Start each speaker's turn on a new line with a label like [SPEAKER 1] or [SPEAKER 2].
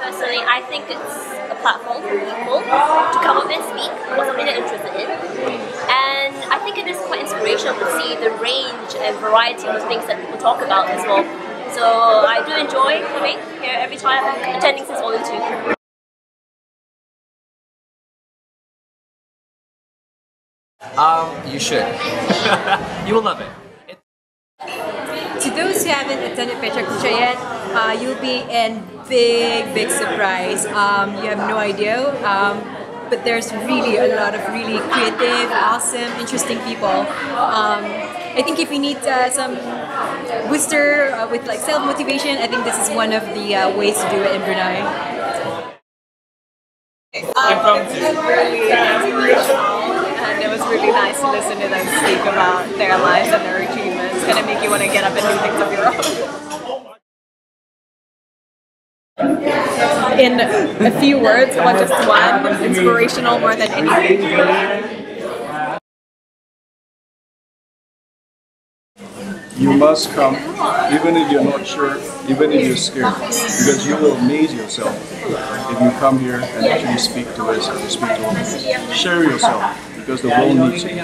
[SPEAKER 1] Personally, I think it's a platform for people to come up and speak about something they're interested in. And I think it is quite inspirational to see the range and variety of the things that people talk about as well. So I do enjoy coming here every time, attending since Volume 2.
[SPEAKER 2] Um, you should. you will love it.
[SPEAKER 3] Those who haven't attended PechaKucha yet, uh, you'll be in big, big surprise. Um, you have no idea, um, but there's really a lot of really creative, awesome, interesting people. Um, I think if you need uh, some booster uh, with like self motivation, I think this is one of the uh, ways to do it in Brunei.
[SPEAKER 4] Um, really and it was really nice to listen to them speak about their lives and their achievements. Kind of make you want to get up and do things of your own. In a few words, about just one, inspirational more than anything.
[SPEAKER 5] You must come, even if you're not sure, even if you're scared, because you will amaze yourself if you come here and actually speak to us and speak to us. Share yourself, because the world needs you.